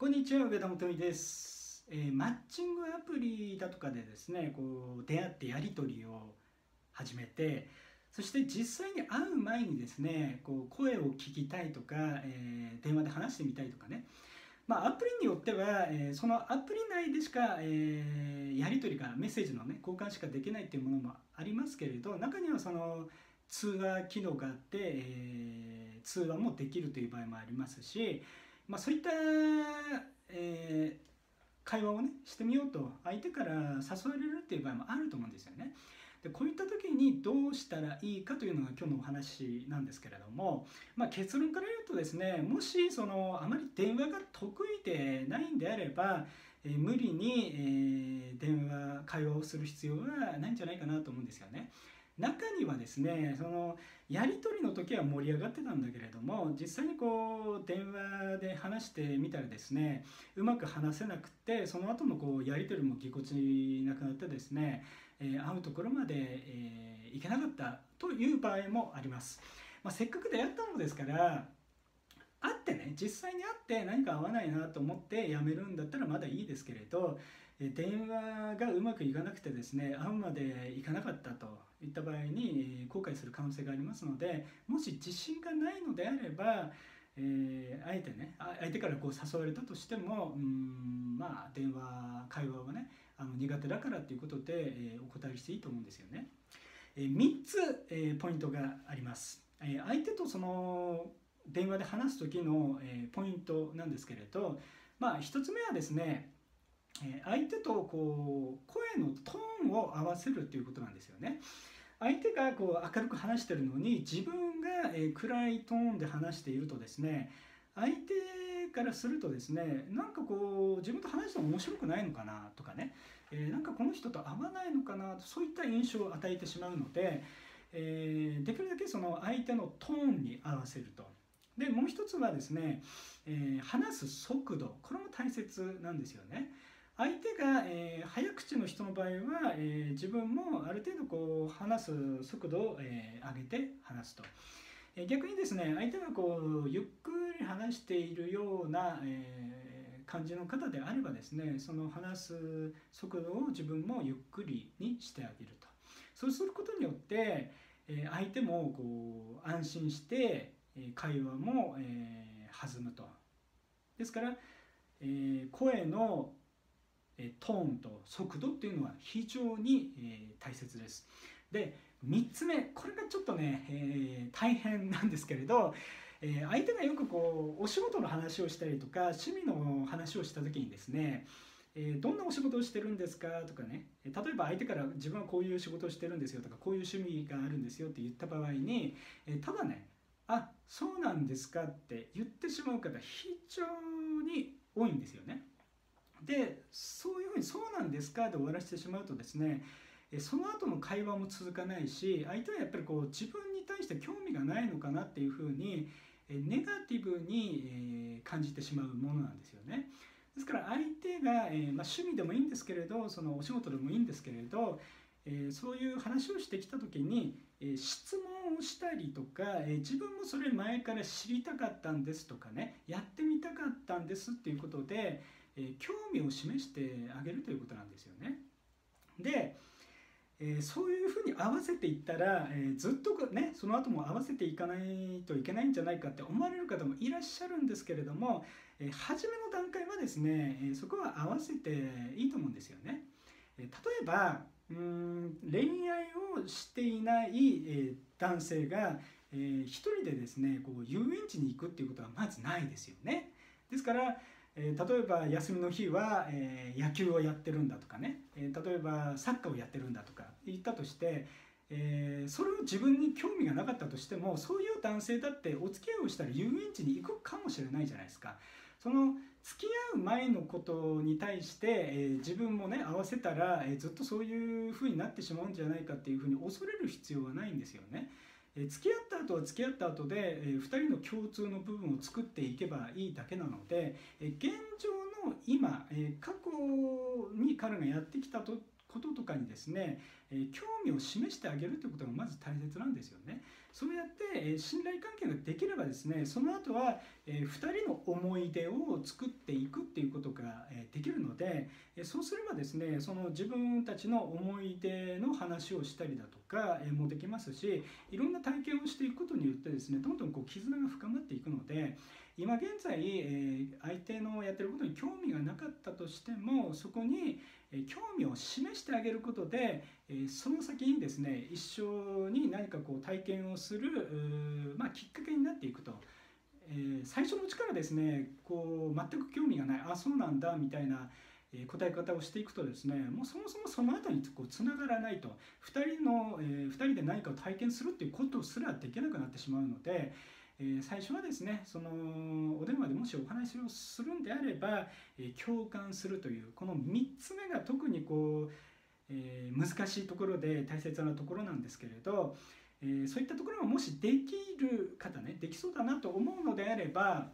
こんにちは上田元美です、えーマッチングアプリだとかでですねこう出会ってやり取りを始めてそして実際に会う前にですねこう声を聞きたいとか、えー電話で話してみたいとかね。まあ、アプリによっては、えーそのアプリ内でしか、えーやり取りがメッセージの、ね、交換しかできないっていうものもありますけれど中にはその通話機能があって、えー通話もできるという場合もありますし、まあ、そういった、えー会話をねしてみようと相手から誘われるっていう場合もあると思うんですよね。でこういった時にどうしたらいいかというのが今日のお話なんですけれども、まあ、結論から言うとですねもしそのあまり電話が得意でないんであれば、えー無理に、えー電話会話をする必要はないんじゃないかなと思うんですよね。中にはですねそのやり取りの時は盛り上がってたんだけれども実際にこう電話で話してみたらですねうまく話せなくてその後のこうやり取りもぎこちなくなってですね、え会うところまで、えー行けなかったという場合もあります。まあ、せっかく出会ったのですから実際に会って何か合わないなと思ってやめるんだったらまだいいですけれど電話がうまくいかなくてですね会うまでいかなかったといった場合に後悔する可能性がありますのでもし自信がないのであれば、えーあえてね相手からこう誘われたとしてもうんまあ電話会話はねあの苦手だからということで、えーお答えしていいと思うんですよね。えー3つ、えーポイントがあります。え相手とその電話で話す時の、えーポイントなんですけれど、まあ、1つ目はですねえー相手とこう声のトーンを合わせるということなんですよね。相手がこう明るく話してるのに自分がえー暗いトーンで話しているとですね相手からするとですねなんかこう自分と話しても面白くないのかなとかね、えーなんかこの人と合わないのかなとそういった印象を与えてしまうので、えーできるだけその相手のトーンに合わせると。でもう一つはですね、えー話す速度。これも大切なんですよね。相手が、えー早口の人の場合は、えー自分もある程度こう話す速度を、え上げて話すと、え逆にですね相手がこうゆっくり話しているような、え感じの方であればですねその話す速度を自分もゆっくりにしてあげると。そうすることによって、え相手もこう安心して、会話も、えー弾むとですから、えー声のえートーンと速度っていうのは非常に、えー大切です。で3つ目これがちょっとね、えー大変なんですけれど、えー相手がよくこうお仕事の話をしたりとか趣味の話をした時にですねえどんなお仕事をしてるんですかとかね例えば相手から自分はこういう仕事をしてるんですよとかこういう趣味があるんですよって言った場合に、えただねあそうなんですかって言ってしまう方非常に多いんですよね。でそういうふうに「そうなんですか?」で終わらせてしまうとですねその後の会話も続かないし相手はやっぱりこう自分に対して興味がないのかなっていうふうにネガティブに感じてしまうものなんですよね。ですから相手が、えまあ、趣味でもいいんですけれどそのお仕事でもいいんですけれど、えそういう話をしてきた時に、え質問したりとか、え自分もそれ前から知りたかったんですとかねやってみたかったんですっていうことで、え興味を示してあげるということなんですよね。で、えそういうふうに合わせていったら、えずっとねその後も合わせていかないといけないんじゃないかって思われる方もいらっしゃるんですけれども、え初めの段階はですね、えそこは合わせていいと思うんですよね。例えばうん恋愛をしていない、え男性が、えー一人でですねこう遊園地に行くっていうことはまずないですよね。ですからえ例えば休みの日は、え野球をやってるんだとかね、え例えばサッカーをやってるんだとか言ったとして、えそれを自分に興味がなかったとしてもそういう男性だってお付き合いをしたら遊園地に行くかもしれないじゃないですか。その付き合う前のことに対して、えー自分もね合わせたら、えーずっとそういう風になってしまうんじゃないかっていう風に恐れる必要はないんですよね。えー付き合った後は付き合った後で、え2人の共通の部分を作っていけばいいだけなので、えー現状の今、えー過去に彼がやってきたとこととかにですね、えー興味を示してあげるということがまず大切なんですよね。そうやって、えー信頼関係ができればですねその後は、え2人の思い出を作っていくっていうことがえできるのでえそうすればですねその自分たちの思い出の話をしたりだとかえもできますしいろんな体験をしていくことによってですねどんどんこう絆が深まっていくので今現在相手のやってることに興味がなかったとしてもそこに興味を示してあげることでその先にですね一緒に何かこう体験をする、まあ、きっかけになっていくと。え、最初のうちからですねこう全く興味がないあそうなんだみたいな答え方をしていくとですねもうそもそもその後にこうつながらないと2人の、えー、2人で何かを体験するっていうことすらできなくなってしまうので、え、最初はですねそのお電話でもしお話をするんであれば、え、共感するというこの3つ目が特にこう、え難しいところで大切なところなんですけれど、え、そういったところがもしできる方ねできそうだなと思うのであれば、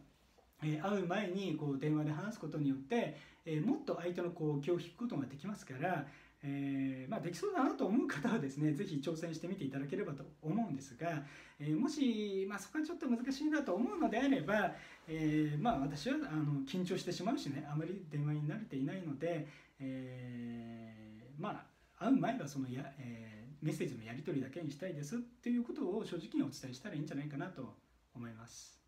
え、会う前にこう電話で話すことによって、え、もっと相手のこう気を引くことができますから、えまあ、できそうだなと思う方はですね是非挑戦してみていただければと思うんですが、えもし、まあ、そこはちょっと難しいなと思うのであれば、えまあ、私はあの緊張してしまうしねあまり電話に慣れていないので、えまあ会う前はそのや、えメッセージのやり取りだけにしたいですっていうことを正直にお伝えしたらいいんじゃないかなと思います。